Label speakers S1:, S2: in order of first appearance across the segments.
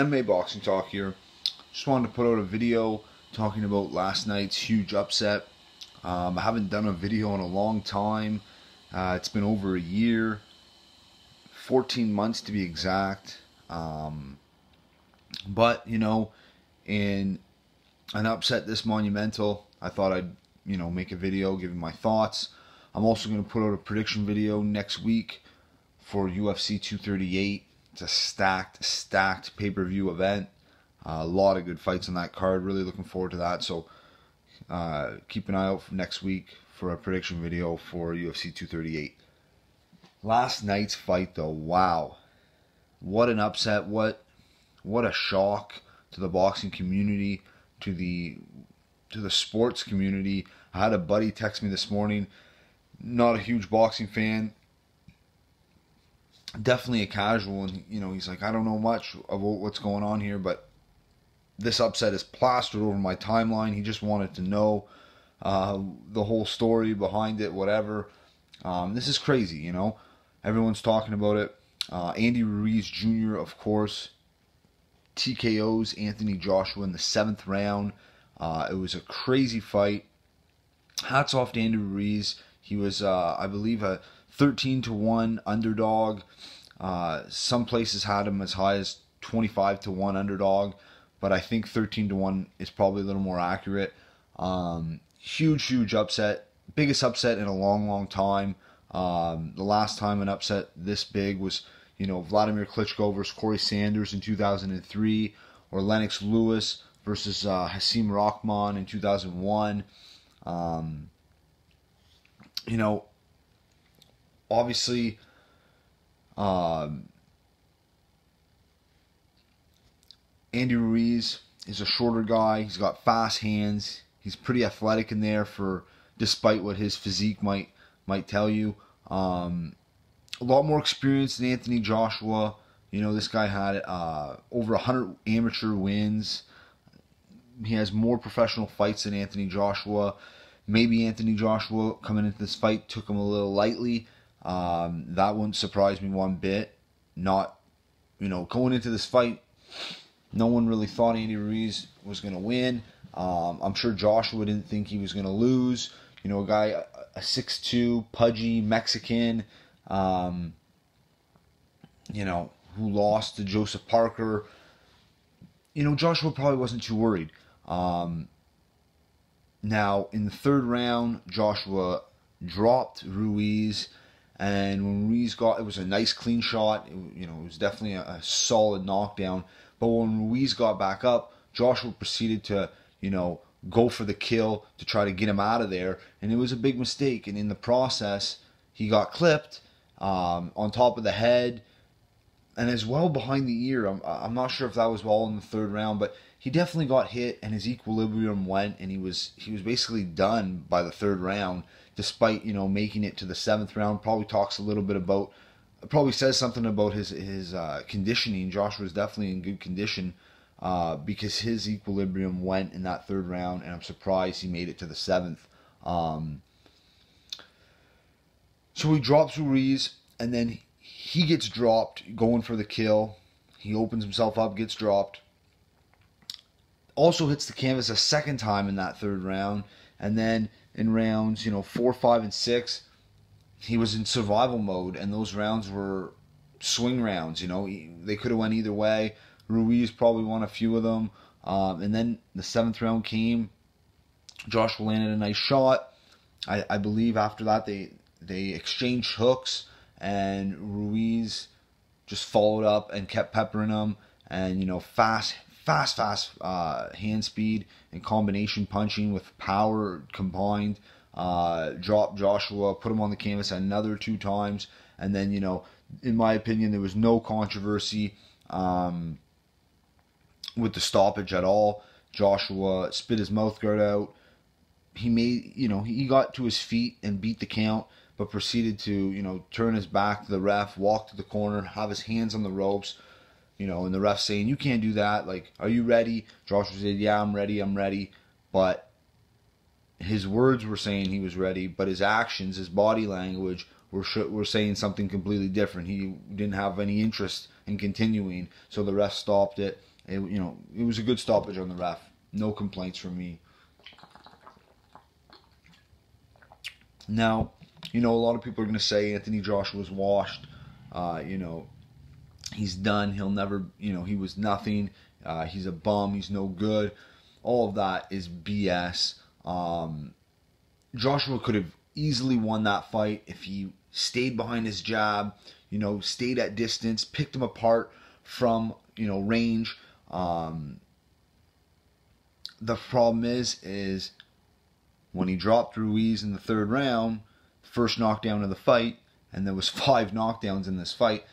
S1: MMA Boxing Talk here. Just wanted to put out a video talking about last night's huge upset. Um, I haven't done a video in a long time. Uh, it's been over a year, 14 months to be exact. Um, but, you know, in an upset this monumental, I thought I'd, you know, make a video giving my thoughts. I'm also going to put out a prediction video next week for UFC 238. It's a stacked, stacked pay per view event. Uh, a lot of good fights on that card. Really looking forward to that. So uh, keep an eye out for next week for a prediction video for UFC 238. Last night's fight, though, wow, what an upset! What what a shock to the boxing community, to the to the sports community. I had a buddy text me this morning. Not a huge boxing fan, definitely a casual, and you know he's like, I don't know much about what's going on here, but this upset is plastered over my timeline. He just wanted to know uh, the whole story behind it, whatever. Um, this is crazy, you know. Everyone's talking about it. Uh, Andy Ruiz Jr., of course, TKO's Anthony Joshua in the seventh round. Uh, it was a crazy fight. Hats off to Andy Ruiz. He was, uh, I believe, a 13 to 1 underdog. Uh, some places had him as high as 25 to 1 underdog, but I think 13 to 1 is probably a little more accurate. Um, huge, huge upset. Biggest upset in a long, long time. Um, the last time an upset this big was, you know, Vladimir Klitschko versus Corrie Sanders in 2003, or Lennox Lewis versus uh, Hasim Rahman in 2001. Um, you know, obviously, um, Andy Ruiz is a shorter guy. He's got fast hands. He's pretty athletic in there for despite what his physique might might tell you. Um, a lot more experience than Anthony Joshua. You know, this guy had uh, over 100 amateur wins. He has more professional fights than Anthony Joshua. Maybe Anthony Joshua coming into this fight took him a little lightly. Um, that wouldn't surprise me one bit. Not, you know, going into this fight, no one really thought Andy Ruiz was going to win. Um, I'm sure Joshua didn't think he was going to lose. You know, a guy, a 6'2, pudgy Mexican, um, you know, who lost to Joseph Parker. You know, Joshua probably wasn't too worried. Um, now, in the third round, Joshua dropped Ruiz, and when Ruiz got it was a nice clean shot. It, you know, it was definitely a, a solid knockdown. But when Ruiz got back up, Joshua proceeded to, you know, go for the kill to try to get him out of there, and it was a big mistake. And in the process, he got clipped um, on top of the head, and as well behind the ear. I'm, I'm not sure if that was all in the third round, but he definitely got hit and his equilibrium went and he was he was basically done by the third round despite you know making it to the seventh round. Probably talks a little bit about probably says something about his his uh, conditioning. Joshua was definitely in good condition uh, because his equilibrium went in that third round and i'm surprised he made it to the seventh. Um, so he drops Ruiz and then he gets dropped going for the kill. He opens himself up gets dropped also hits the canvas a second time in that third round, and then in rounds, you know, four, five, and six, he was in survival mode, and those rounds were swing rounds. You know, they could have went either way. Ruiz probably won a few of them, um, and then the seventh round came. Joshua landed a nice shot. I, I believe after that they they exchanged hooks, and Ruiz just followed up and kept peppering him, and you know, fast fast, fast uh, hand speed and combination punching with power combined. Uh, drop Joshua, put him on the canvas another two times, and then you know, in my opinion, there was no controversy um, with the stoppage at all. Joshua spit his mouth guard out. He made, you know, he got to his feet and beat the count, but proceeded to, you know, turn his back to the ref, walk to the corner, have his hands on the ropes, you know, and the ref saying, you can't do that. Like, are you ready? Joshua said, yeah, I'm ready, I'm ready. But his words were saying he was ready, but his actions, his body language were, were saying something completely different. He didn't have any interest in continuing, so the ref stopped it. it, you know, it was a good stoppage on the ref. No complaints from me. Now, you know, a lot of people are going to say Anthony Joshua was washed. Uh, you know, he's done. He'll never, you know, he was nothing. Uh, he's a bum. He's no good. All of that is BS. Um, Joshua could have easily won that fight if he stayed behind his jab, you know, stayed at distance, picked him apart from, you know, range. Um, the problem is, is when he dropped Ruiz in the third round, first knockdown of the fight, and there was five knockdowns in this fight,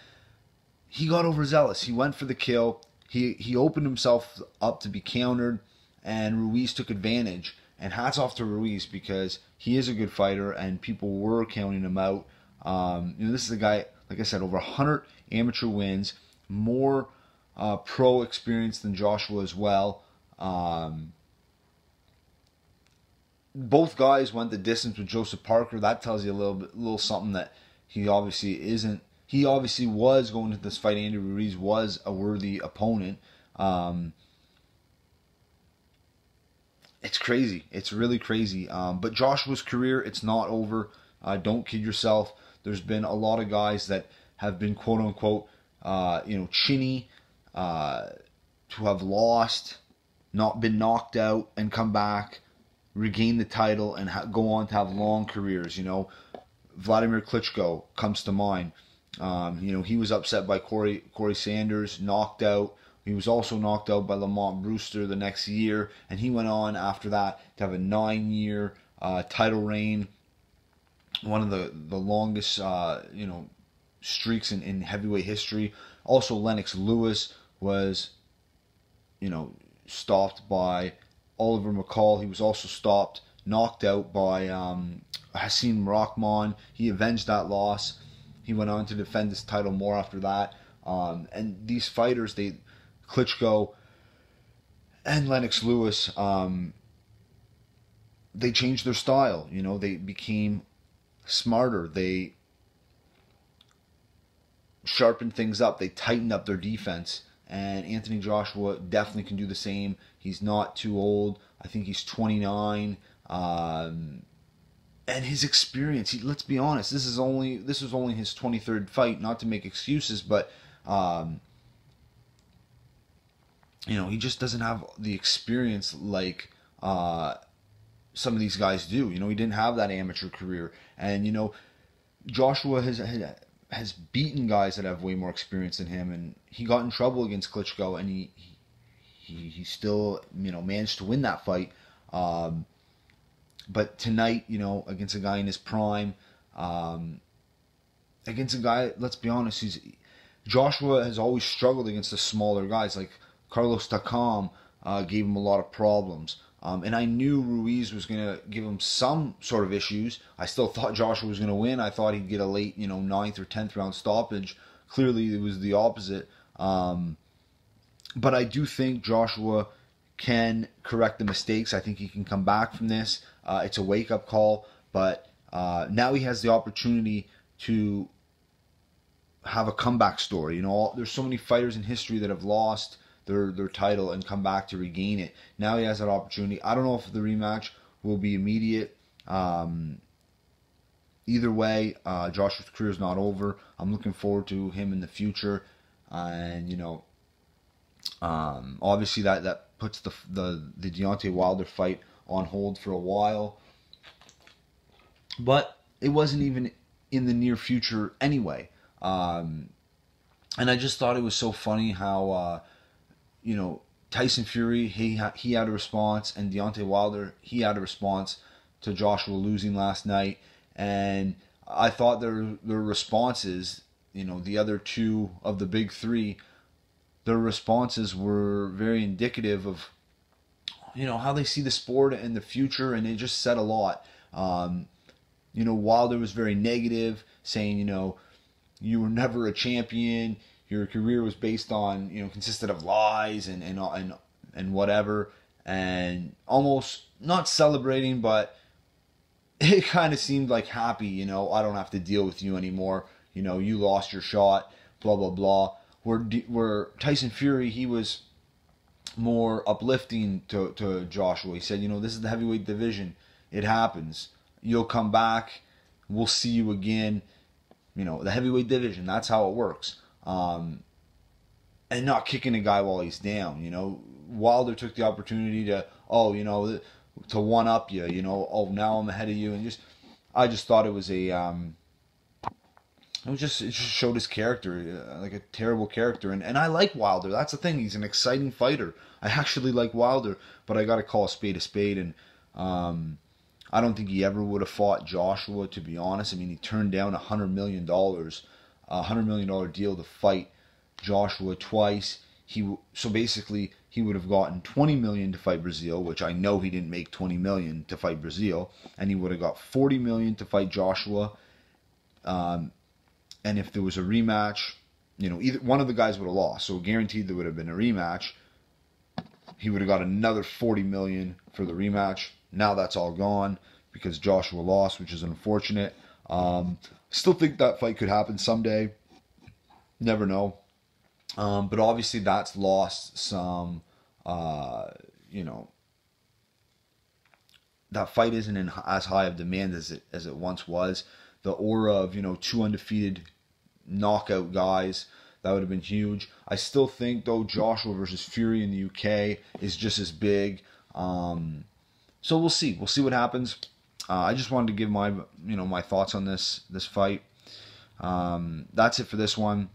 S1: he got overzealous. He went for the kill. He he opened himself up to be countered, and Ruiz took advantage. And hats off to Ruiz because he is a good fighter, and people were counting him out. Um, you know, this is a guy, like I said, over 100 amateur wins, more uh, pro experience than Joshua as well. Um, both guys went the distance with Joseph Parker. That tells you a little bit, little something that he obviously isn't. He obviously was going into this fight. Andy Ruiz was a worthy opponent. Um, it's crazy. It's really crazy. Um, but Joshua's career, it's not over. Uh, don't kid yourself. There's been a lot of guys that have been quote unquote, uh, you know, chinny, uh, to have lost, not been knocked out, and come back, regain the title, and ha- go on to have long careers. You know, Vladimir Klitschko comes to mind. Um, you know, he was upset by Corrie Corrie Sanders, knocked out. He was also knocked out by Lamont Brewster the next year, and he went on after that to have a nine-year uh, title reign, one of the the longest uh, you know streaks in, in heavyweight history. Also, Lennox Lewis was, you know, stopped by Oliver McCall. He was also stopped, knocked out by um, Hasim Rahman. He avenged that loss. He went on to defend his title more after that. Um, and these fighters, they Klitschko and Lennox Lewis, um, they changed their style. You know, they became smarter. They sharpened things up. They tightened up their defense. And Anthony Joshua definitely can do the same. He's not too old. I think he's 29. Um, and his experience. He, let's be honest. This is only this was only his 23rd fight. Not to make excuses, but um, you know, he just doesn't have the experience like uh, some of these guys do. You know, he didn't have that amateur career, and you know, Joshua has has beaten guys that have way more experience than him, and he got in trouble against Klitschko, and he he he still you know managed to win that fight. Um, but tonight, you know, against a guy in his prime, um, against a guy, let's be honest, he's Joshua has always struggled against the smaller guys like Carlos Takam uh, gave him a lot of problems. Um, and I knew Ruiz was going to give him some sort of issues. I still thought Joshua was going to win. I thought he'd get a late, you know, ninth or tenth round stoppage. Clearly, it was the opposite. Um, but I do think Joshua can correct the mistakes. I think he can come back from this. Uh, it's a wake up call, but uh, now he has the opportunity to have a comeback story. You know, there's so many fighters in history that have lost their their title and come back to regain it. Now he has that opportunity. I don't know if the rematch will be immediate. Um, either way, uh, Joshua's career is not over. I'm looking forward to him in the future, and you know, um, obviously that that puts the the the Deontay Wilder fight on hold for a while, but it wasn't even in the near future anyway. Um, and I just thought it was so funny how uh, you know, Tyson Fury, he he had a response, and Deontay Wilder, he had a response to Joshua losing last night, and I thought their their responses, you know, the other two of the big three, their responses were very indicative of, you know, how they see the sport and the future, and it just said a lot. Um, you know, Wilder was very negative, saying, you know, you were never a champion. Your career was based on you know consisted of lies and and and and whatever. And almost not celebrating but it kind of seemed like happy you know i don't have to deal with you anymore. You know you lost your shot blah blah blah where where tyson fury he was more uplifting to, to Joshua. He said, you know, this is the heavyweight division. It happens. You'll come back. We'll see you again. You know, the heavyweight division. That's how it works. Um, and not kicking a guy while he's down. You know, Wilder took the opportunity to, oh, you know, to one up you. You know, oh, now I'm ahead of you, and just, I just thought it was a, um, it was just it just showed his character, uh, like a terrible character, and and I like Wilder. That's the thing. He's an exciting fighter. I actually like Wilder, but I got to call a spade a spade, and um, I don't think he ever would have fought Joshua. To be honest, I mean, he turned down a hundred million dollars, a hundred million dollar deal to fight Joshua twice. He so basically he would have gotten 20 million to fight Breazeale, which I know he didn't make 20 million to fight Breazeale, and he would have got 40 million to fight Joshua. Um, and if there was a rematch, you know, either one of the guys would have lost. So guaranteed there would have been a rematch. He would have got another 40 million for the rematch. Now that's all gone because Joshua lost, which is unfortunate. Um, still think that fight could happen someday. Never know. Um, but obviously that's lost some, uh, you know, that fight isn't in as high of demand as it as it once was. The aura of you know two undefeated knockout guys that would have been huge. I still think though Joshua versus Fury in the UK is just as big. Um, so we'll see. We'll see what happens. Uh, I just wanted to give my you know my thoughts on this this fight. Um, that's it for this one.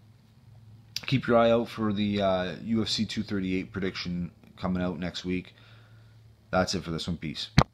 S1: Keep your eye out for the uh, UFC 238 prediction coming out next week. That's it for this one. Peace.